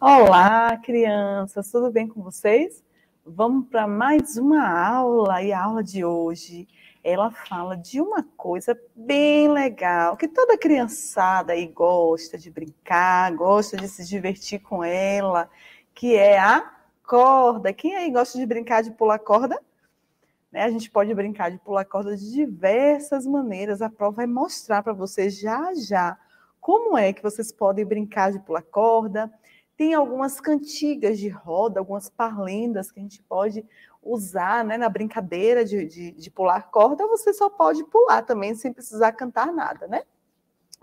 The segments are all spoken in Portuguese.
Olá, crianças, tudo bem com vocês? Vamos para mais uma aula e a aula de hoje ela fala de uma coisa bem legal que toda criançada aí gosta de brincar, gosta de se divertir com ela, que é a corda. Quem aí gosta de brincar de pular corda? Né? A gente pode brincar de pular corda de diversas maneiras. A prova vai mostrar para vocês já já como é que vocês podem brincar de pular corda tem algumas cantigas de roda, algumas parlendas que a gente pode usar né, na brincadeira de, de, de pular corda, você só pode pular também sem precisar cantar nada, né?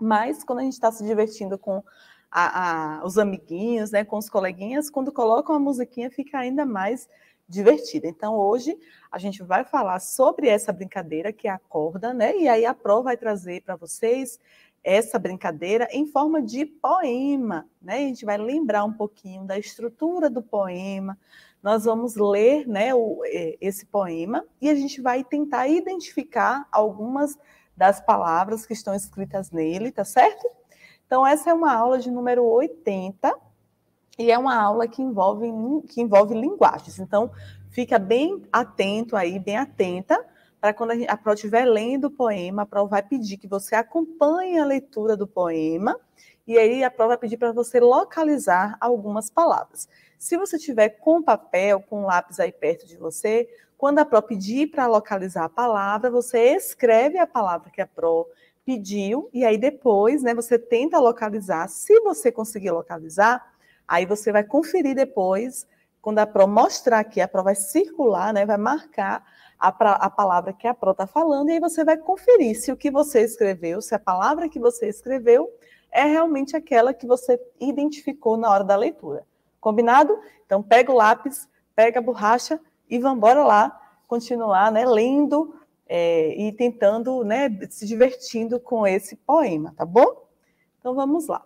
Mas quando a gente está se divertindo com a, a, os amiguinhos, né, com os coleguinhas, quando colocam a musiquinha fica ainda mais divertida. Então hoje a gente vai falar sobre essa brincadeira que é a corda, né? E aí a prova vai trazer para vocês essa brincadeira em forma de poema, né? A gente vai lembrar um pouquinho da estrutura do poema. Nós vamos ler, né, o, esse poema e a gente vai tentar identificar algumas das palavras que estão escritas nele, tá certo? Então essa é uma aula de número 80 e é uma aula que envolve que envolve linguagens. Então fica bem atento aí, bem atenta para quando a, Pro estiver lendo o poema, a Pro vai pedir que você acompanhe a leitura do poema, e aí a Pro vai pedir para você localizar algumas palavras. Se você tiver com papel, com lápis aí perto de você, quando a Pro pedir para localizar a palavra, você escreve a palavra que a Pro pediu, e aí depois, né, você tenta localizar. Se você conseguir localizar, aí você vai conferir depois, quando a Pro mostrar aqui, a Pro vai circular, né, vai marcar a, a palavra que a Pro está falando, e aí você vai conferir se o que você escreveu, se a palavra que você escreveu é realmente aquela que você identificou na hora da leitura. Combinado? Então pega o lápis, pega a borracha e vamos lá continuar né, lendo é, e tentando, né, se divertindo com esse poema, tá bom? Então vamos lá.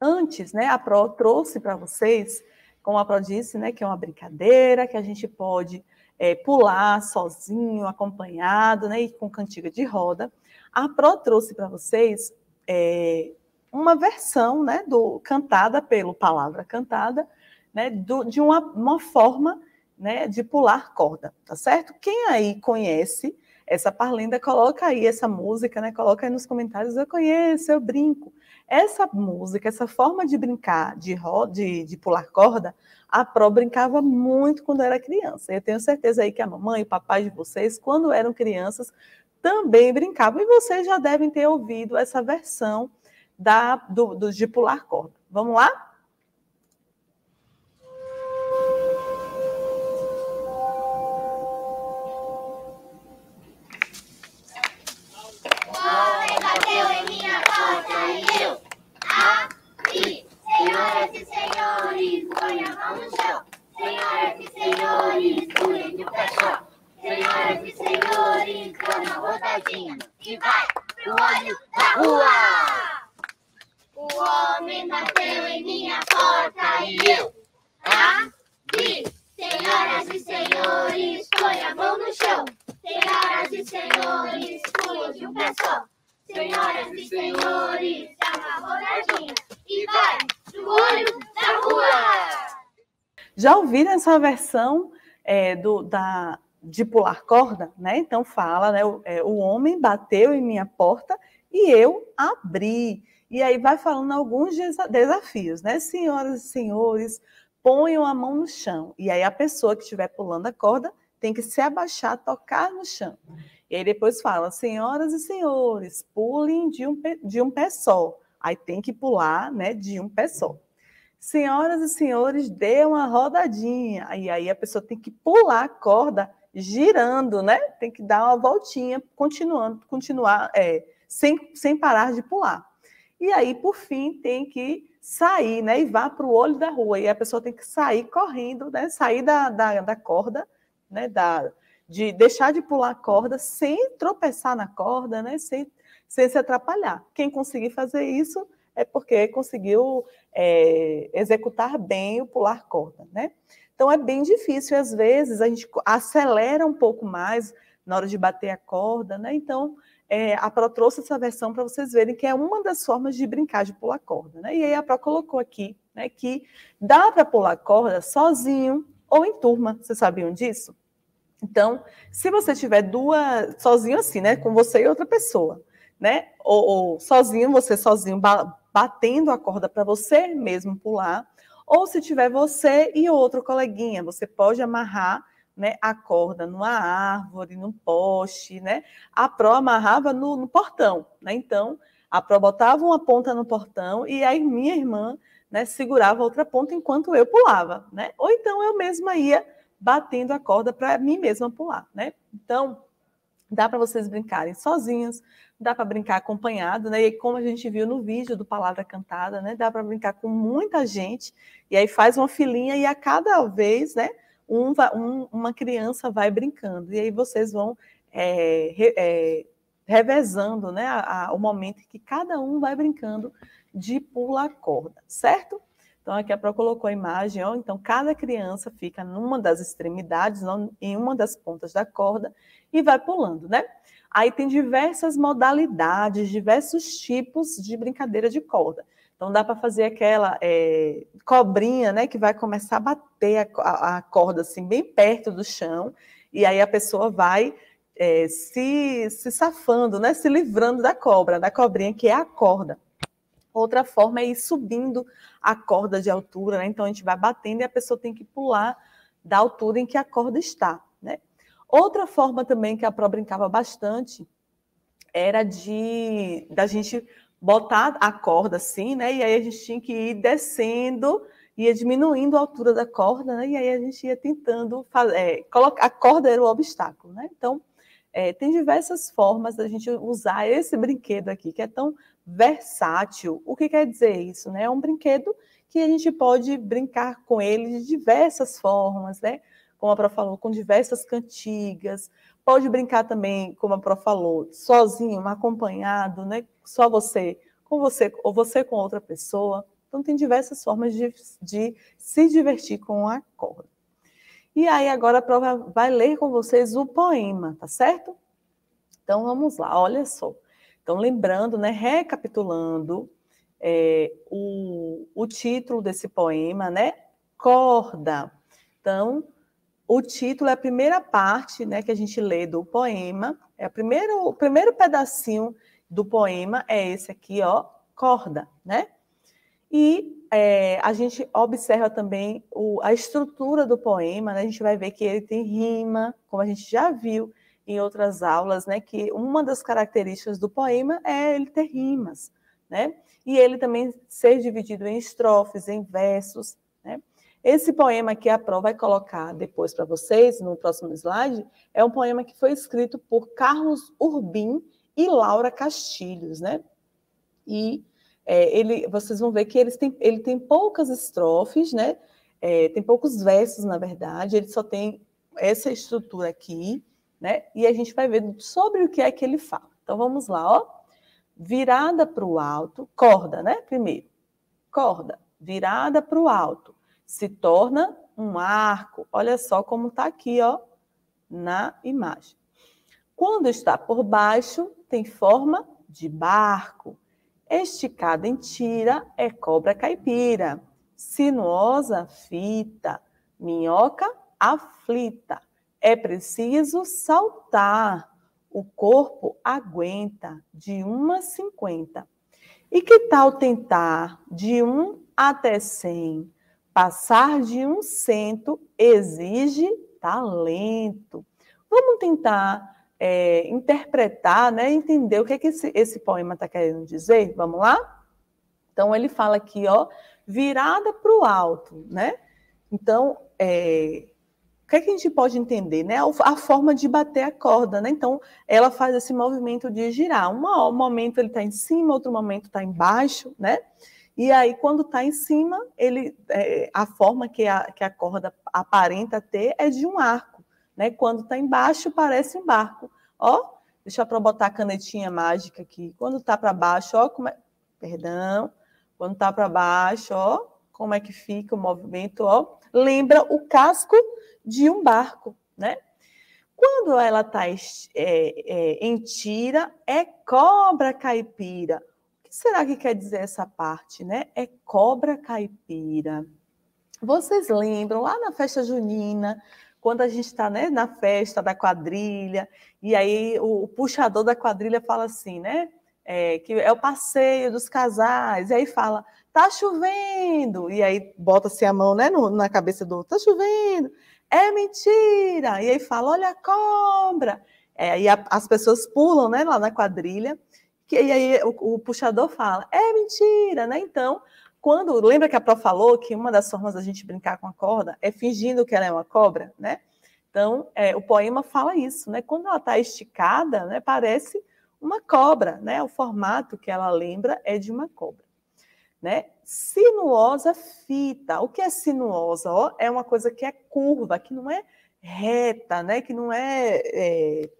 Antes, né, a Pro trouxe para vocês, como a Pro disse, né, que é uma brincadeira, que a gente pode é, pular sozinho, acompanhado, né, e com cantiga de roda. A Pro trouxe para vocês é, uma versão, né, do cantada pelo palavra cantada, né, do, de uma, uma forma, né, de pular corda, tá certo? Quem aí conhece essa parlenda, coloca aí essa música, né, coloca aí nos comentários, eu conheço, eu brinco. Essa música, essa forma de brincar, de, de, de pular corda, a Pro brincava muito quando era criança. Eu tenho certeza aí que a mamãe e o papai de vocês, quando eram crianças, também brincavam. E vocês já devem ter ouvido essa versão da, do, do de pular corda. Vamos lá? Senhoras e senhores, põe a mão no chão. Senhoras e senhores, pulem de caixão. Senhoras e senhores, dá uma rodadinha e vai pro olho da rua. O homem bateu em minha porta e eu abri. Senhoras e senhores, põe a mão no chão. Senhoras e senhores, pulem de caixão. Já ouviram essa versão é, do, da, de pular corda? Né? Então fala, né, o, é, o homem bateu em minha porta e eu abri. E aí vai falando alguns desafios, né? Senhoras e senhores, ponham a mão no chão. E aí a pessoa que estiver pulando a corda tem que se abaixar, tocar no chão. E aí depois fala, senhoras e senhores, pulem de um, de um pé só. Aí tem que pular né, de um pé só. Senhoras e senhores, dê uma rodadinha. E aí a pessoa tem que pular a corda girando, né? Tem que dar uma voltinha, continuando, continuar é, sem, sem parar de pular. E aí, por fim, tem que sair, né? E vá para o olho da rua. E a pessoa tem que sair correndo, né? Sair da, da, da corda, né? Da, de deixar de pular a corda sem tropeçar na corda, né? Sem, sem se atrapalhar. Quem conseguir fazer isso é porque conseguiu é, executar bem o pular corda, né? Então é bem difícil, às vezes a gente acelera um pouco mais na hora de bater a corda, né? Então é, a Pro trouxe essa versão para vocês verem que é uma das formas de brincar de pular corda, né? E aí a Pro colocou aqui, né, que dá para pular corda sozinho ou em turma. Vocês sabiam disso? Então, se você tiver duas sozinho assim, né, com você e outra pessoa, né, ou, ou sozinho, você sozinho batendo a corda para você mesmo pular, ou se tiver você e outro coleguinha, você pode amarrar né, a corda numa árvore, num poste, né? A Pro amarrava no, no, portão, né? Então, a Pro botava uma ponta no portão e aí minha irmã, né, segurava outra ponta enquanto eu pulava, né? Ou então eu mesma ia batendo a corda para mim mesma pular, né? Então, dá para vocês brincarem sozinhos, dá para brincar acompanhado, né? E como a gente viu no vídeo do Palavra Cantada, né? Dá para brincar com muita gente, e aí faz uma filinha e a cada vez, né? Um, um, uma criança vai brincando, e aí vocês vão é, é, revezando, né? A, a, o momento que cada um vai brincando de pula corda, certo? Então, aqui a Pro colocou a imagem, ó, então cada criança fica numa das extremidades, em uma das pontas da corda, e vai pulando, né? Aí tem diversas modalidades, diversos tipos de brincadeira de corda. Então dá para fazer aquela é, cobrinha, né, que vai começar a bater a, a, corda assim bem perto do chão, e aí a pessoa vai é, se, se safando, né, se livrando da cobra, da cobrinha que é a corda. Outra forma é ir subindo a corda de altura, né? Então a gente vai batendo e a pessoa tem que pular da altura em que a corda está, né? Outra forma também que a Pro brincava bastante era de da gente botar a corda assim, né? E aí a gente tinha que ir descendo, ia diminuindo a altura da corda, né? E aí a gente ia tentando fazer, é, colocar a corda era o obstáculo, né? Então é, tem diversas formas da gente usar esse brinquedo aqui, que é tão versátil. O que quer dizer isso? Né? É um brinquedo que a gente pode brincar com ele de diversas formas, né? como a Pro falou, com diversas cantigas. Pode brincar também, como a Pro falou, sozinho, acompanhado, né? Só você, com você, ou você com outra pessoa. Então, tem diversas formas de, de se divertir com a corda. E aí, agora a Pro vai ler com vocês o poema, tá certo? Então, vamos lá, olha só. Então, lembrando, né, recapitulando é, o, o título desse poema, né? Corda. Então, o título é a primeira parte né, que a gente lê do poema. É a primeiro, o primeiro pedacinho do poema é esse aqui, ó, corda, né? E é, a gente observa também o, a estrutura do poema, né? A gente vai ver que ele tem rima, como a gente já viu em outras aulas, né? Que uma das características do poema é ele ter rimas, né? E ele também ser dividido em estrofes, em versos, né? Esse poema que a Pro vai colocar depois para vocês, no próximo slide, é um poema que foi escrito por Carlos Urbim e Laura Castilhos, né? E é, ele, vocês vão ver que eles têm, ele tem poucas estrofes, né? É, tem poucos versos, na verdade, ele só tem essa estrutura aqui, né? E a gente vai ver sobre o que é que ele fala. Então vamos lá, ó. Virada para o alto, corda, né? Primeiro, corda, virada para o alto se torna um arco. Olha só como está aqui, ó, na imagem. Quando está por baixo, tem forma de barco. Esticada em tira é cobra caipira. Sinuosa, fita. Minhoca, aflita. É preciso saltar. O corpo aguenta de uma a cinquenta. E que tal tentar de um até cem? Passar de um cento exige talento. Vamos tentar é, interpretar, né, entender o que, é que esse, esse poema está querendo dizer? Vamos lá? Então, ele fala aqui, ó, virada para o alto, né? Então, é, que, é que a gente pode entender, né? A forma de bater a corda, né? Então, ela faz esse movimento de girar. Um momento ele está em cima, outro momento está embaixo, né? E aí, quando está em cima, ele, é, a forma que a, que a corda aparenta ter é de um arco. Né? Quando está embaixo, parece um barco. Ó, deixa eu botar a canetinha mágica aqui. Quando está para baixo, ó, como é... perdão. Quando está para baixo, ó, como é que fica o movimento, ó. Lembra o casco de um barco, né? Quando ela está é, é, em tira, é cobra caipira. O que será que quer dizer essa parte, né? É cobra caipira. Vocês lembram lá na festa junina, quando a gente está né, na festa da quadrilha, e aí o, o puxador da quadrilha fala assim, né? É, que é o passeio dos casais, e aí fala, tá chovendo, e aí bota-se a mão né, no, na cabeça do outro, tá chovendo, é mentira, e aí fala, olha a cobra, é, e a, as pessoas pulam né, lá na quadrilha, que, e aí o, o puxador fala, é mentira, né? Então, quando lembra que a Pro falou que uma das formas da gente brincar com a corda é fingindo que ela é uma cobra, né? Então, é, o poema fala isso, né? Quando ela está esticada, né, parece uma cobra, né? O formato que ela lembra é de uma cobra, né? Sinuosa fita. O que é sinuosa? Ó, é uma coisa que é curva, que não é reta, né? Que não é, é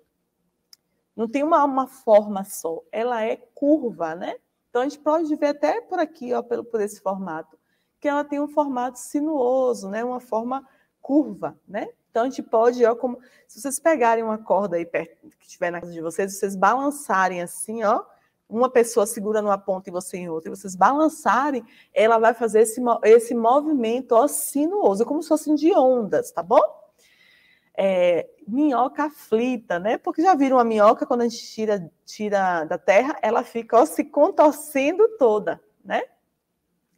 não tem uma, uma forma só. Ela é curva, né? Então, a gente pode ver até por aqui, ó, pelo, por esse formato, que ela tem um formato sinuoso, né? uma forma curva. Né? Então, a gente pode, ó, como se vocês pegarem uma corda aí perto, que estiver na casa de vocês, vocês balançarem assim, ó, uma pessoa segura numa ponta e você em outra, e vocês balançarem, ela vai fazer esse, esse movimento ó, sinuoso, como se fossem de ondas, tá bom? é, minhoca aflita, né? Porque já viram a minhoca, quando a gente tira, tira da terra, ela fica ó, se contorcendo toda, né?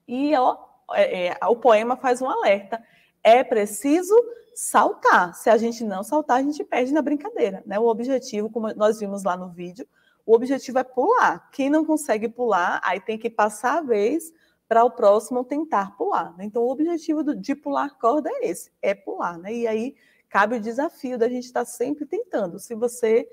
E ó, é, é, o poema faz um alerta. É preciso saltar. Se a gente não saltar, a gente perde na brincadeira, né? O objetivo, como nós vimos lá no vídeo, o objetivo é pular. Quem não consegue pular, aí tem que passar a vez para o próximo tentar pular. Né? Então, o objetivo de pular corda é esse, é pular, né? E aí cabe o desafio da gente estar sempre tentando. Se você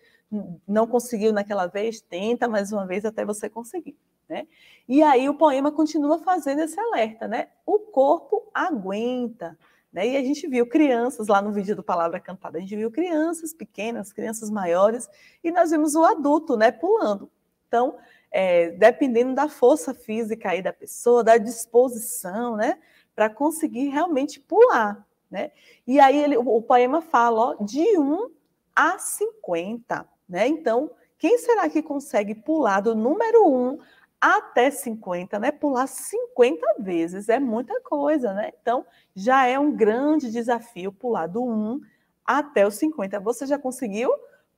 não conseguiu naquela vez, tenta mais uma vez até você conseguir. Né? E aí o poema continua fazendo esse alerta, né? O corpo aguenta. Né? E a gente viu crianças lá no vídeo do Palavra Cantada, a gente viu crianças pequenas, crianças maiores, e nós vimos o adulto né, pulando. Então, é, dependendo da força física aí da pessoa, da disposição, né, para conseguir realmente pular. Né? E aí ele, o, poema fala ó, de 1 a 50. Né? Então, quem será que consegue pular do número 1 até 50, né? Pular 50 vezes é muita coisa, né? Então, já é um grande desafio pular do 1 até o 50. Você já conseguiu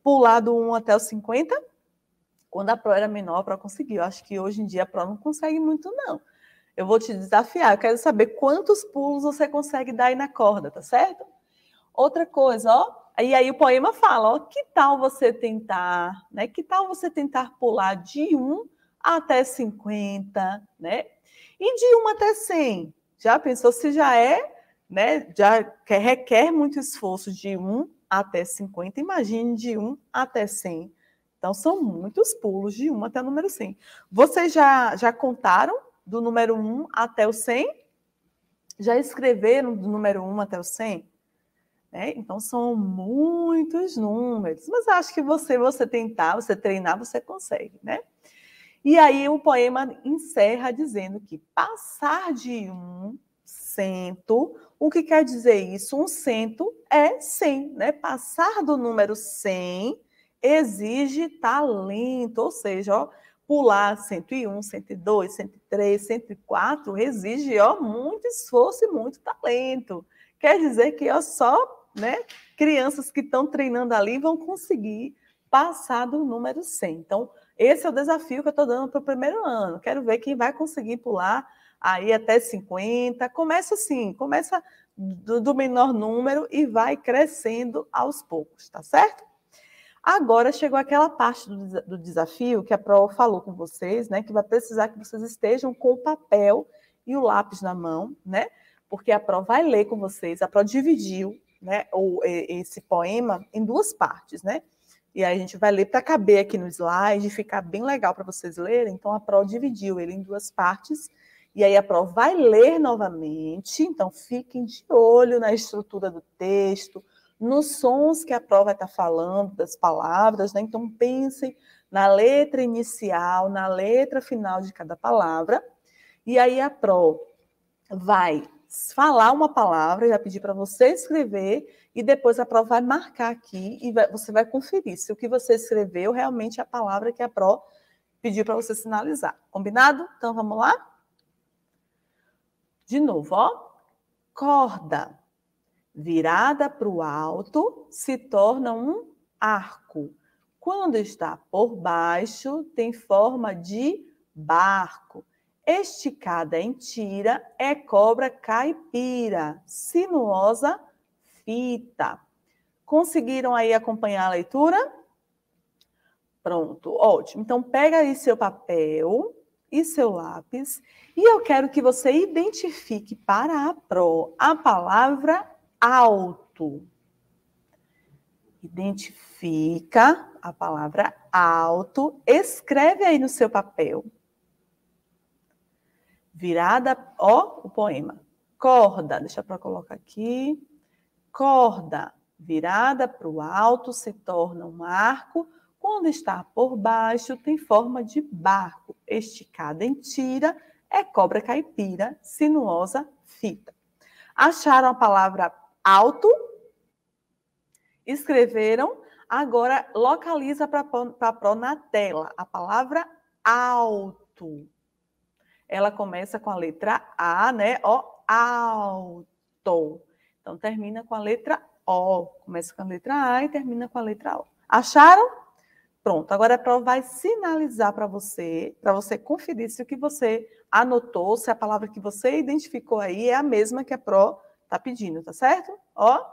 pular do 1 até o 50? Quando a Pro era menor, a Pro conseguiu. Acho que hoje em dia a Pro não consegue muito, não. Eu vou te desafiar, eu quero saber quantos pulos você consegue dar aí na corda, tá certo? Outra coisa, ó, e aí o poema fala, ó, que tal você tentar, né? Que tal você tentar pular de 1 até 50, né? E de 1 até 100? Já pensou se já é, né? Já requer muito esforço de 1 até 50, imagine de 1 até 100. Então, são muitos pulos de 1 até o número 100. Vocês já, já contaram do número 1 até o 100? Já escreveram do número 1 até o 100? É, então são muitos números, mas acho que você, você tentar, você treinar, você consegue, né? E aí o poema encerra dizendo que passar de um cento, o que quer dizer isso? Um cento é 100, né? Passar do número 100 exige talento, ou seja, ó, pular 101, 102, 103, 104 exige ó, muito esforço e muito talento. Quer dizer que ó, só né, crianças que estão treinando ali vão conseguir passar do número 100. Então, esse é o desafio que eu estou dando para o primeiro ano. Quero ver quem vai conseguir pular aí até 50. Começa assim, começa do, do menor número e vai crescendo aos poucos, tá certo? Agora chegou aquela parte do, do, desafio que a Pro falou com vocês, né? Que vai precisar que vocês estejam com o papel e o lápis na mão, né? Porque a Pro vai ler com vocês. A Pro dividiu, né? O, esse poema em duas partes, né? E aí a gente vai ler para caber aqui no slide, ficar bem legal para vocês lerem. Então a Pro dividiu ele em duas partes. E aí a Pro vai ler novamente. Então fiquem de olho na estrutura do texto nos sons que a prova está falando, das palavras, né? Então pensem na letra inicial, na letra final de cada palavra, e aí a prova vai falar uma palavra, vai pedir para você escrever e depois a Pro vai marcar aqui e vai, você vai conferir se o que você escreveu realmente é a palavra que a Pro pediu para você sinalizar. Combinado? Então vamos lá? De novo, ó. Corda virada para o alto se torna um arco. Quando está por baixo, tem forma de barco. Esticada em tira é cobra caipira, sinuosa fita. Conseguiram aí acompanhar a leitura? Pronto, ótimo. Então pega aí seu papel e seu lápis e eu quero que você identifique para a pro a palavra alto. Identifica a palavra alto, escreve aí no seu papel virada, ó, o poema. Corda, deixa para colocar aqui. Corda, virada para o alto, se torna um arco. Quando está por baixo, tem forma de barco. Esticada em tira, é cobra caipira, sinuosa, fita. Acharam a palavra alto? Escreveram? Agora localiza para a na tela a palavra alto ela começa com a letra A, né? Ó, alto. Então, termina com a letra O. Começa com a letra A e termina com a letra O. Acharam? Pronto. Agora a prova vai sinalizar para você, para você conferir se o que você anotou, se a palavra que você identificou aí é a mesma que a Pro está pedindo, tá certo? Ó,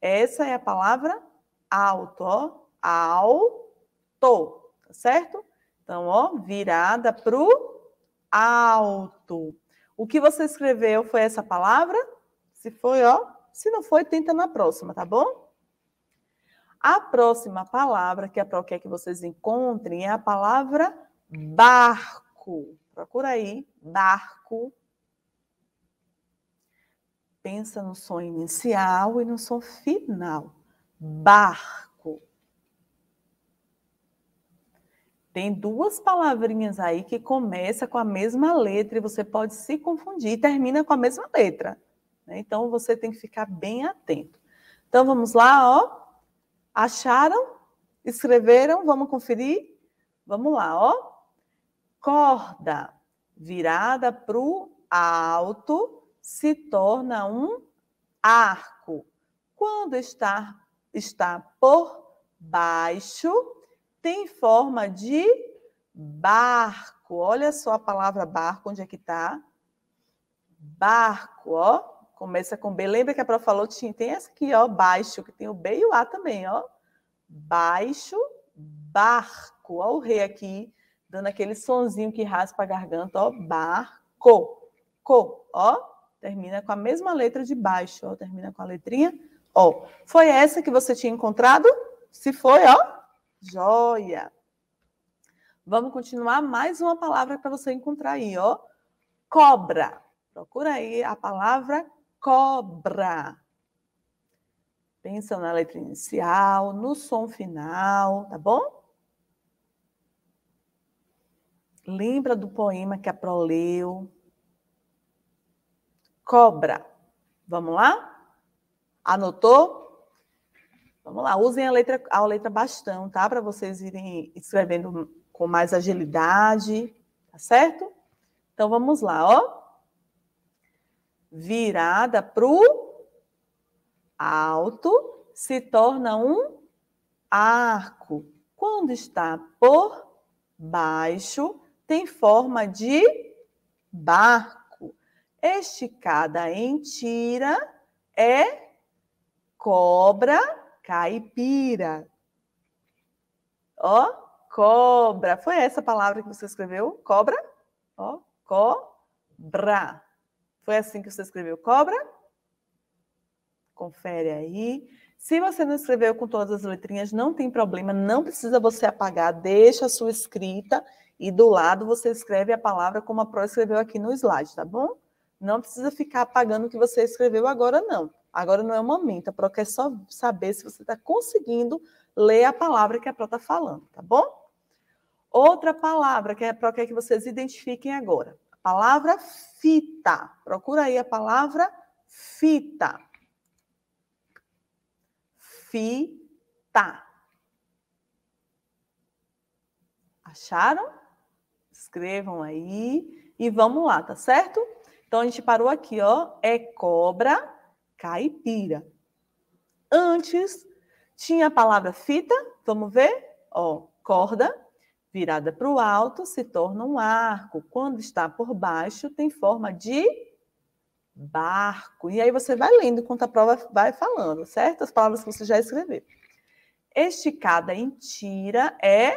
essa é a palavra alto, ó. Alto, tá certo? Então, ó, virada para o alto. O que você escreveu foi essa palavra? Se foi, ó. Se não foi, tenta na próxima, tá bom? A próxima palavra que a Pro quer que vocês encontrem é a palavra barco. Procura aí, barco. Pensa no som inicial e no som final. Barco. Tem duas palavrinhas aí que começa com a mesma letra e você pode se confundir e termina com a mesma letra. Né? Então você tem que ficar bem atento. Então vamos lá, ó. Acharam? Escreveram? Vamos conferir? Vamos lá, ó. Corda virada para o alto se torna um arco. Quando está, está por baixo, tem forma de barco. Olha só a palavra barco, onde é que está? Barco, ó. Começa com B. Lembra que a Pro falou? Tinha, tem essa aqui, ó, baixo, que tem o B e o A também, ó. Baixo, barco. Ó o rei aqui, dando aquele sonzinho que raspa a garganta, ó. Barco. Co, ó. Termina com a mesma letra de baixo, ó. Termina com a letrinha, ó. Foi essa que você tinha encontrado? Se foi, ó, Joia! Vamos continuar mais uma palavra para você encontrar aí, ó. Cobra. Procura aí a palavra cobra. Pensa na letra inicial, no som final, tá bom? Lembra do poema que a Pro leu? Cobra. Vamos lá? Anotou? Vamos lá, usem a letra, a letra bastão, tá? Para vocês irem escrevendo com mais agilidade, tá certo? Então vamos lá, ó. Virada pro alto se torna um arco. Quando está por baixo, tem forma de barco. Esticada em tira é cobra Caipira. Ó, cobra. Foi essa palavra que você escreveu? Cobra? Ó, cobra. Foi assim que você escreveu cobra? Confere aí. Se você não escreveu com todas as letrinhas, não tem problema, não precisa você apagar, deixa a sua escrita e do lado você escreve a palavra como a Pro escreveu aqui no slide, tá bom? Não precisa ficar apagando o que você escreveu agora, não. Agora não é o momento. A Pro quer só saber se você está conseguindo ler a palavra que a Pro está falando, tá bom? Outra palavra que a Pro quer que vocês identifiquem agora. Palavra fita. Procura aí a palavra fita. Fita. Acharam? Escrevam aí e vamos lá, tá certo? Então a gente parou aqui, ó. É cobra caipira. Antes tinha a palavra fita, vamos ver? Ó, corda virada para o alto se torna um arco. Quando está por baixo, tem forma de barco. E aí você vai lendo enquanto a prova vai falando, certo? As palavras que você já escreveu. Esticada em tira é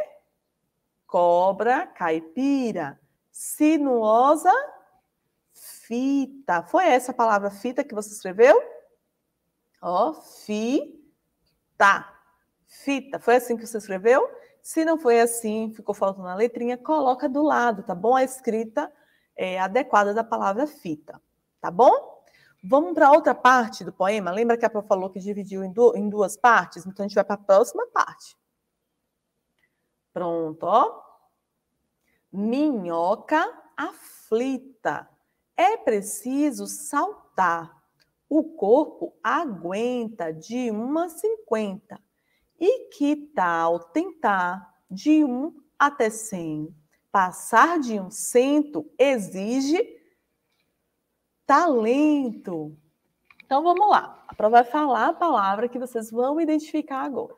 cobra caipira. Sinuosa, fita. Foi essa palavra fita que você escreveu? Ó, fita. Fita. Foi assim que você escreveu? Se não foi assim, ficou faltando a letrinha, coloca do lado, tá bom? A escrita é, adequada da palavra fita, tá bom? Vamos para outra parte do poema. Lembra que a Pro falou que dividiu em, du em duas partes? Então a gente vai para a próxima parte. Pronto, ó. Minhoca aflita. É preciso saltar. O corpo aguenta de uma a 50. E que tal tentar de um até cem? Passar de um cento exige talento. Então vamos lá. A prova vai falar a palavra que vocês vão identificar agora.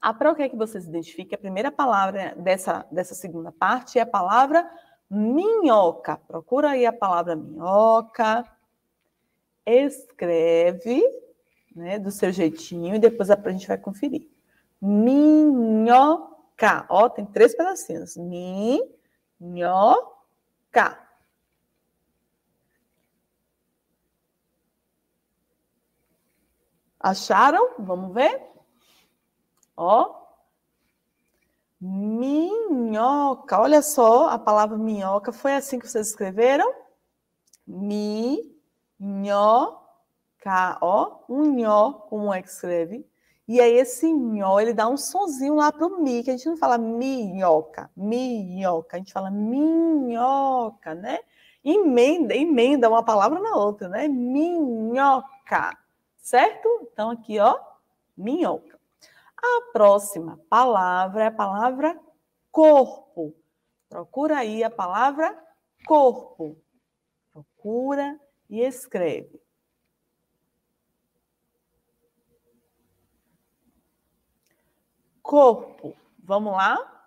A prova quer que vocês identifiquem a primeira palavra dessa, dessa segunda parte é a palavra minhoca. Procura aí a palavra minhoca. Escreve né, do seu jeitinho, e depois a gente vai conferir. Minhoca. Ó, tem três pedacinhos. Minhoca. Acharam? Vamos ver? Ó. Minhoca. Olha só, a palavra minhoca foi assim que vocês escreveram? Minhoca. K, ó, um nhó, como é que escreve? E aí esse nhó, ele dá um sonzinho lá pro mi, que a gente não fala minhoca, minhoca, a gente fala minhoca, né? Emenda, emenda uma palavra na outra, né? Minhoca, certo? Então aqui, ó, minhoca. A próxima palavra é a palavra corpo. Procura aí a palavra corpo. Procura e escreve. corpo. Vamos lá?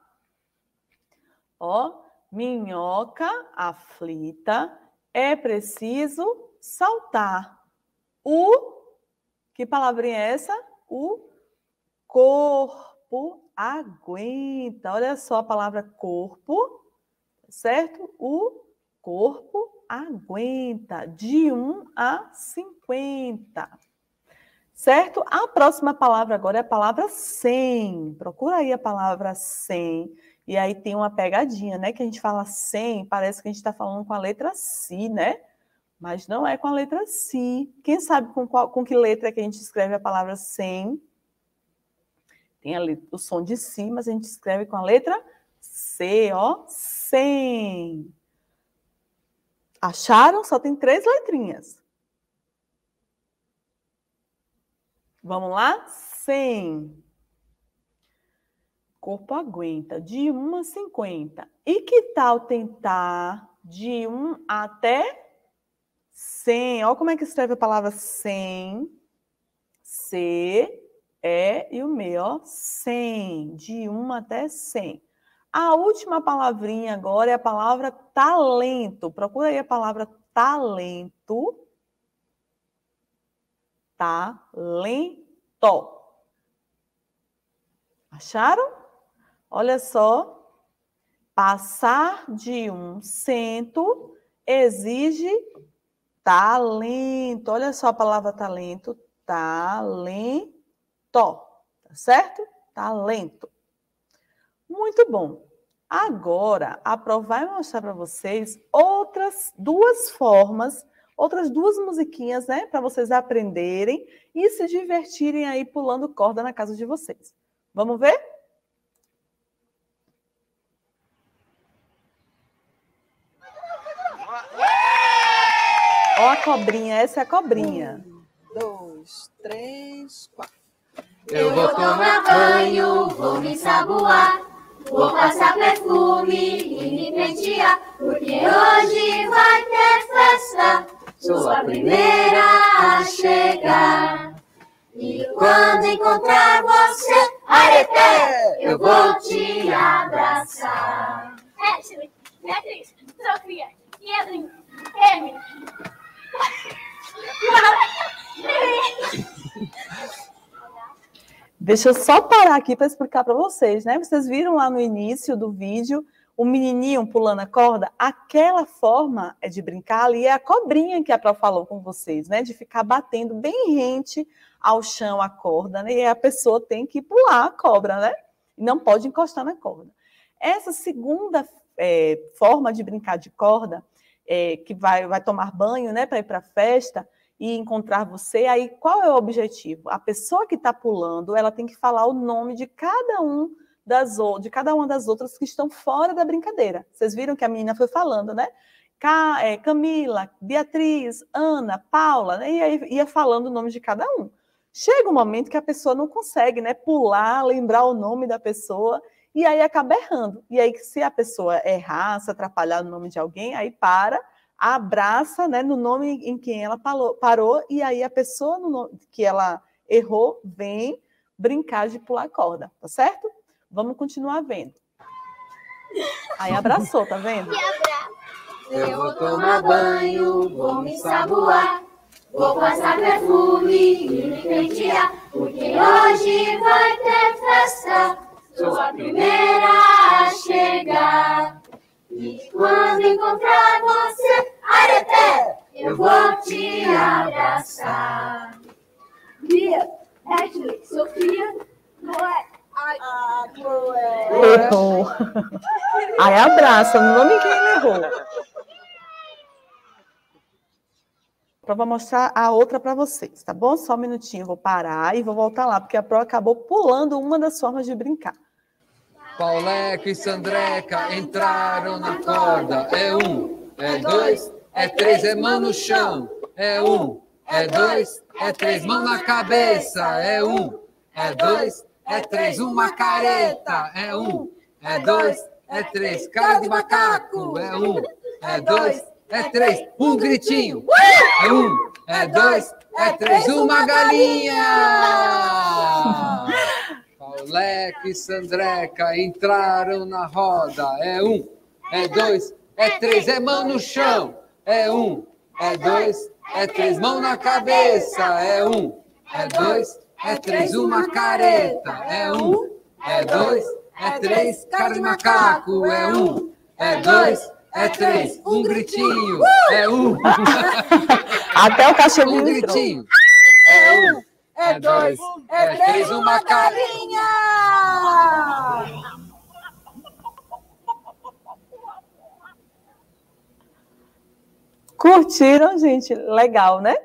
Ó, minhoca aflita, é preciso saltar. O, que palavrinha é essa? O corpo aguenta. Olha só a palavra corpo, certo? O corpo aguenta de 1 a 50. Certo? A próxima palavra agora é a palavra sem. Procura aí a palavra sem. E aí tem uma pegadinha, né? Que a gente fala sem, parece que a gente está falando com a letra si, né? Mas não é com a letra si. Quem sabe com, qual, com que letra que a gente escreve a palavra sem? Tem ali o som de si, mas a gente escreve com a letra C, ó. Sem. Acharam? Só tem três letrinhas. Vamos lá? 100. Corpo aguenta de 1 a 50. E que tal tentar de 1 até 100? Olha como é que escreve a palavra 100. C, E e o me, ó. 100. De 1 até 100. A última palavrinha agora é a palavra talento. Procura aí a palavra talento talento. Acharam? Olha só. Passar de um cento exige talento. Olha só a palavra talento. Talento. Tá certo? Talento. Muito bom. Agora, a prova vai mostrar para vocês outras duas formas outras duas musiquinhas, né, para vocês aprenderem e se divertirem aí pulando corda na casa de vocês. Vamos ver? Ó a cobrinha, essa é a cobrinha. Um, dois, três, quatro. Eu vou tomar banho, vou me ensaboar, vou passar perfume e me pentear, porque hoje vai ter festa. Sou a primeira a chegar. E quando encontrar você, areté, eu vou te abraçar. Ashley, Beatriz, Sofia, Evelyn, Emily. Deixa eu só parar aqui para explicar para vocês, né? Vocês viram lá no início do vídeo o menininho pulando a corda? Aquela forma é de brincar ali, é a cobrinha que a Pro falou com vocês, né? De ficar batendo bem rente ao chão a corda, né? E a pessoa tem que pular a cobra, né? Não pode encostar na corda. Essa segunda é, forma de brincar de corda, é, que vai, vai tomar banho, né? Para ir para a festa, e encontrar você, aí qual é o objetivo? A pessoa que está pulando, ela tem que falar o nome de cada um das de cada uma das outras que estão fora da brincadeira. Vocês viram que a menina foi falando, né? É, Camila, Beatriz, Ana, Paula, né? e aí ia falando o nome de cada um. Chega um momento que a pessoa não consegue, né? Pular, lembrar o nome da pessoa e aí acaba errando. E aí, se a pessoa errar, se atrapalhar no nome de alguém, aí para abraça né, no nome em quem ela parou, parou e aí a pessoa nome, que ela errou vem brincar de pular corda, tá certo? Vamos continuar vendo. Aí abraçou, tá vendo? Eu vou tomar banho, vou me ensaboar, vou passar perfume e me pentear, porque hoje vai ter festa, sou a primeira a chegar. E quando encontrar você, areté, eu vou te abraçar. Bia, Ashley, Sofia, Noé. Ah, Chloé. Errou. Aí abraça, nome quem ele errou. Então, vou mostrar a outra para vocês, tá bom? Só um minutinho, vou parar e vou voltar lá, porque a Pro acabou pulando uma das formas de brincar. Pauleco e Sandreca entraram na corda. É um, é dois, é três, é mão no chão. É um, é dois, é três, mão na cabeça. É um, é dois, é três, uma careta. É um, é dois, é três, cara de macaco. É um, é dois, é três, um gritinho. É um, é dois, é três, uma galinha. Leque e Sandreca entraram na roda. É um, é dois, é três, é mão no chão. É um, é dois, é três, mão na cabeça. É um, é dois, é três, uma careta. É um, é dois, é três, cara de macaco. É um, é dois, é três, um gritinho. É um. Até o cachorro Um gritinho. É um. É dois, é três, uma galinha! Curtiram, gente? Legal, né?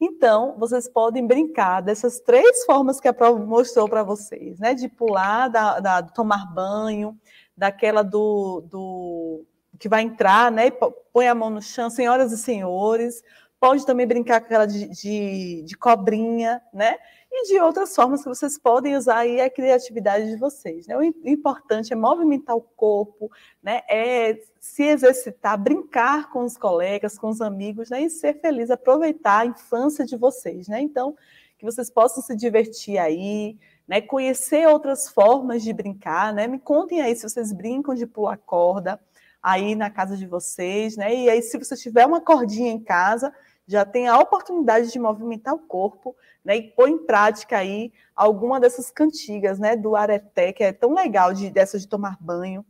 Então, vocês podem brincar dessas três formas que a prova mostrou para vocês, né? De pular, da, da, tomar banho, daquela do, do que vai entrar, né? Põe a mão no chão, senhoras e senhores, pode também brincar com aquela de, de, de, cobrinha, né? E de outras formas que vocês podem usar aí a criatividade de vocês. Né? O importante é movimentar o corpo, né? É se exercitar, brincar com os colegas, com os amigos, né? E ser feliz, aproveitar a infância de vocês, né? Então, que vocês possam se divertir aí, né? Conhecer outras formas de brincar, né? Me contem aí se vocês brincam de pular corda aí na casa de vocês, né? E aí, se você tiver uma cordinha em casa, já tem a oportunidade de movimentar o corpo, né, e pôr em prática aí alguma dessas cantigas, né, do areté, que é tão legal de dessa de tomar banho.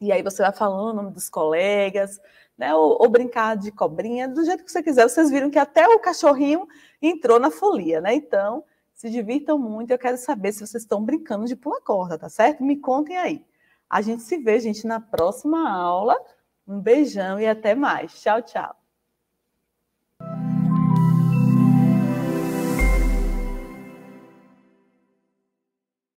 E aí você vai falando o nome dos colegas, né, ou, ou, brincar de cobrinha, do jeito que você quiser. Vocês viram que até o cachorrinho entrou na folia, né? Então, se divirtam muito. Eu quero saber se vocês estão brincando de pular corda, tá certo? Me contem aí. A gente se vê, gente, na próxima aula. Um beijão e até mais. Tchau, tchau.